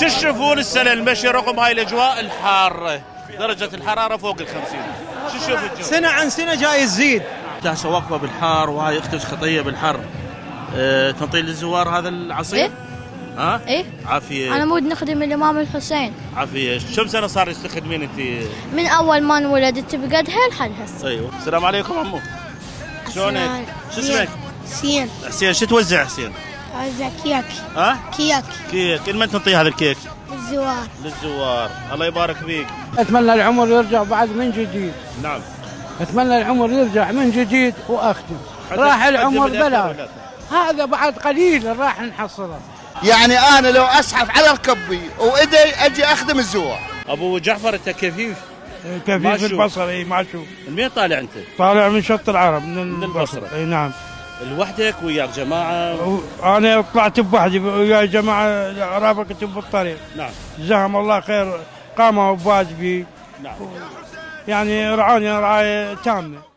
شو تشوفون السنة المشي رغم هاي الأجواء الحاره درجة الحرارة فوق الخمسين. شو تشوف الجو. سنة عن سنة جاي تزيد. هسه واقفه بالحار وهاي أختك خطيه بالحر. أه تنطي للزوار هذا العصير؟ إيه؟ ها؟ إيه. عافية. أنا مود نخدم الإمام الحسين. عافية. كم سنة صار تخدمين أنت؟ من أول ما انولدت بقدها لحد هسه؟ أيوه. السلام عليكم عمو. شلونك؟ شو اسمك؟ سين حسين شو توزع حسين؟ هذا كيك. ها؟ كيك. كيك. لمن تنطي هذا الكيك؟ الزوار للزوار. الله يبارك فيك. أتمنى العمر يرجع بعد من جديد. نعم. أتمنى العمر يرجع من جديد وأختم. راح العمر بلا؟ هذا بعد قليل راح نحصله. يعني أنا لو اسحب على ركبي وإيدي أجي أخدم الزوار. أبو جعفر أنت كفيف كفيف. البصر اي ما أشوف منين طالع أنت؟ طالع من شط العرب من, من البصرة. اي نعم. لوحدك وياك جماعة؟ أنا طلعت بوحدي ويا جماعة رافقتي بالطريق نعم. جزاهم الله خير قاموا بواجبي. نعم. يعني رعوني رعاية تامة.